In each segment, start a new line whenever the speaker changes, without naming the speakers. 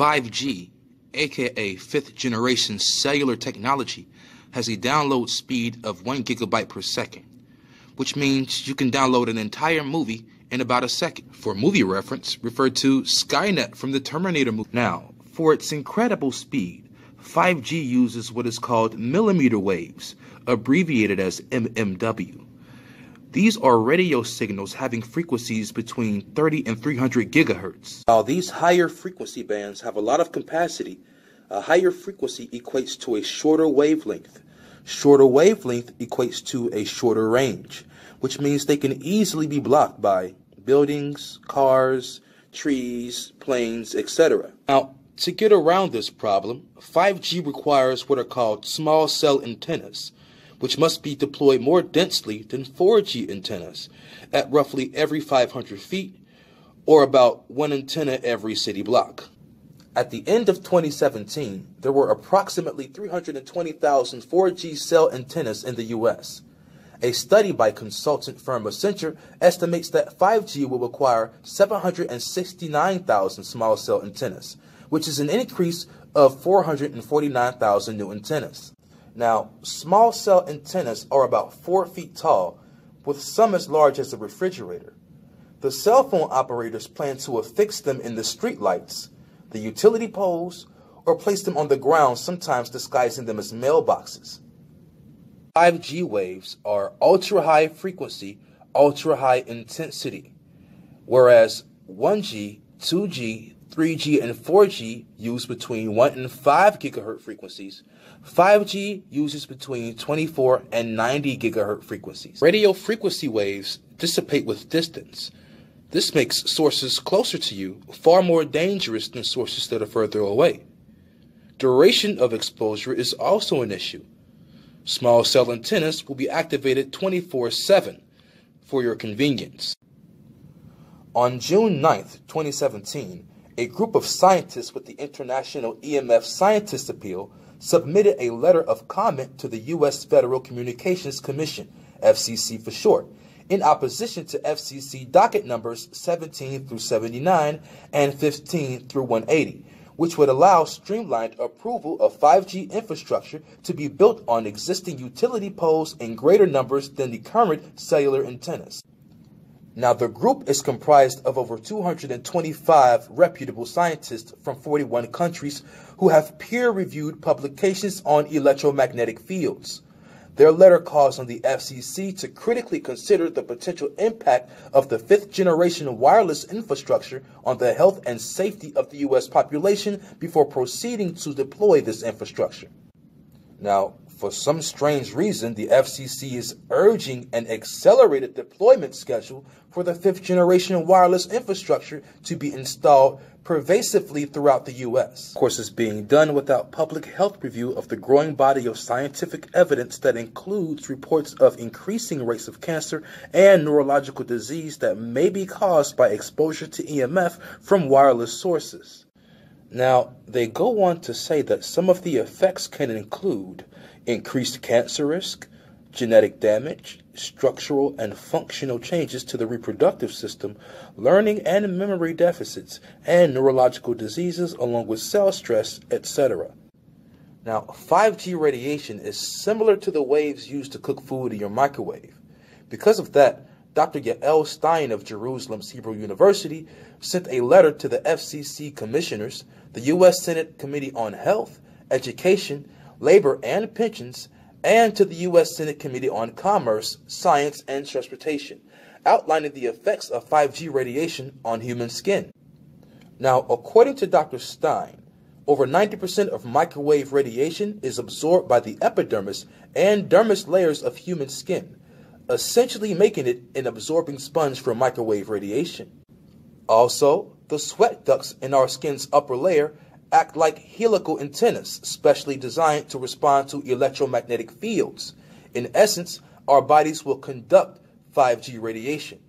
5G, aka fifth generation cellular technology, has a download speed of 1 gigabyte per second, which means you can download an entire movie in about a second. For movie reference, refer to Skynet from the Terminator movie. Now, for its incredible speed, 5G uses what is called millimeter waves, abbreviated as MMW. These are radio signals having frequencies between 30 and 300 gigahertz. While these higher frequency bands have a lot of capacity, a higher frequency equates to a shorter wavelength. Shorter wavelength equates to a shorter range, which means they can easily be blocked by buildings, cars, trees, planes, etc. Now, to get around this problem, 5G requires what are called small cell antennas, which must be deployed more densely than 4G antennas at roughly every 500 feet or about one antenna every city block. At the end of 2017, there were approximately 320,000 4G cell antennas in the US. A study by consultant firm Accenture estimates that 5G will require 769,000 small cell antennas, which is an increase of 449,000 new antennas. Now, small cell antennas are about 4 feet tall, with some as large as a refrigerator. The cell phone operators plan to affix them in the street lights, the utility poles, or place them on the ground, sometimes disguising them as mailboxes. 5G waves are ultra high frequency, ultra high intensity, whereas 1G, 2G, 3G, and 4G use between 1 and 5 gigahertz frequencies. 5G uses between 24 and 90 gigahertz frequencies. Radio frequency waves dissipate with distance. This makes sources closer to you far more dangerous than sources that are further away. Duration of exposure is also an issue. Small cell antennas will be activated 24 7 for your convenience. On June 9, 2017, a group of scientists with the International EMF Scientist Appeal submitted a letter of comment to the U.S. Federal Communications Commission, FCC for short, in opposition to FCC docket numbers 17 through 79 and 15 through 180, which would allow streamlined approval of 5G infrastructure to be built on existing utility poles in greater numbers than the current cellular antennas. Now, the group is comprised of over 225 reputable scientists from 41 countries who have peer reviewed publications on electromagnetic fields. Their letter calls on the FCC to critically consider the potential impact of the fifth generation wireless infrastructure on the health and safety of the U.S. population before proceeding to deploy this infrastructure. Now, for some strange reason, the FCC is urging an accelerated deployment schedule for the fifth generation wireless infrastructure to be installed pervasively throughout the U.S. Of course, it's being done without public health review of the growing body of scientific evidence that includes reports of increasing rates of cancer and neurological disease that may be caused by exposure to EMF from wireless sources. Now, they go on to say that some of the effects can include increased cancer risk, genetic damage, structural and functional changes to the reproductive system, learning and memory deficits, and neurological diseases, along with cell stress, etc. Now, 5G radiation is similar to the waves used to cook food in your microwave. Because of that, Dr. Yael Stein of Jerusalem's Hebrew University sent a letter to the FCC commissioners, the U.S. Senate Committee on Health, Education, Labor, and Pensions, and to the U.S. Senate Committee on Commerce, Science, and Transportation, outlining the effects of 5G radiation on human skin. Now, according to Dr. Stein, over 90% of microwave radiation is absorbed by the epidermis and dermis layers of human skin, essentially making it an absorbing sponge for microwave radiation. Also, the sweat ducts in our skin's upper layer act like helical antennas, specially designed to respond to electromagnetic fields. In essence, our bodies will conduct 5G radiation.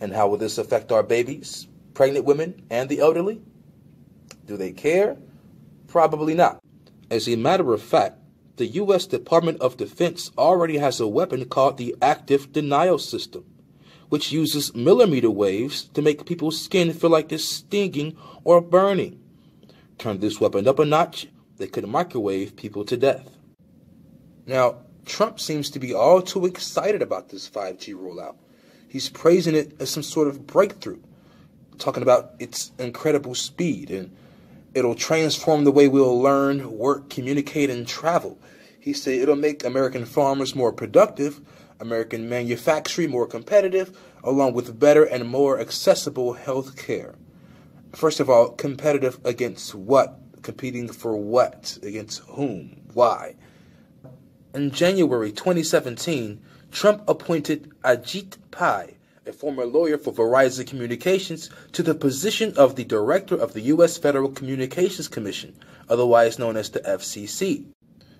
And how will this affect our babies, pregnant women, and the elderly? Do they care? Probably not. As a matter of fact, the U.S. Department of Defense already has a weapon called the Active Denial System, which uses millimeter waves to make people's skin feel like it's stinging or burning. Turn this weapon up a notch, they could microwave people to death. Now, Trump seems to be all too excited about this 5G rollout. He's praising it as some sort of breakthrough, talking about its incredible speed and it'll transform the way we'll learn, work, communicate, and travel. He said it'll make American farmers more productive, American manufacturing more competitive, along with better and more accessible health care. First of all, competitive against what? Competing for what? Against whom? Why? In January 2017, Trump appointed Ajit Pai, a former lawyer for Verizon Communications, to the position of the Director of the U.S. Federal Communications Commission, otherwise known as the FCC.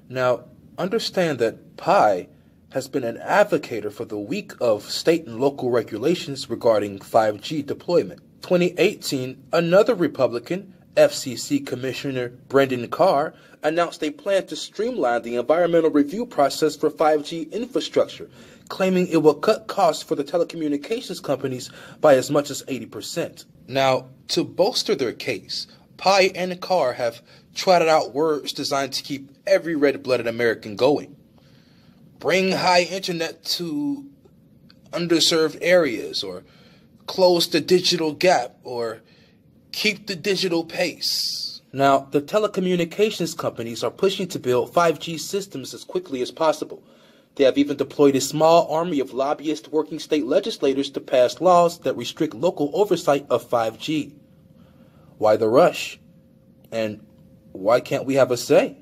Now, understand that Pai has been an advocate for the weak of state and local regulations regarding 5G deployment. 2018, another Republican, FCC Commissioner Brendan Carr, announced a plan to streamline the environmental review process for 5G infrastructure, claiming it will cut costs for the telecommunications companies by as much as 80%. Now, to bolster their case, Pai and Carr have trotted out words designed to keep every red blooded American going. Bring high internet to underserved areas, or close the digital gap, or keep the digital pace. Now, the telecommunications companies are pushing to build 5G systems as quickly as possible. They have even deployed a small army of lobbyists working state legislators to pass laws that restrict local oversight of 5G. Why the rush? And why can't we have a say?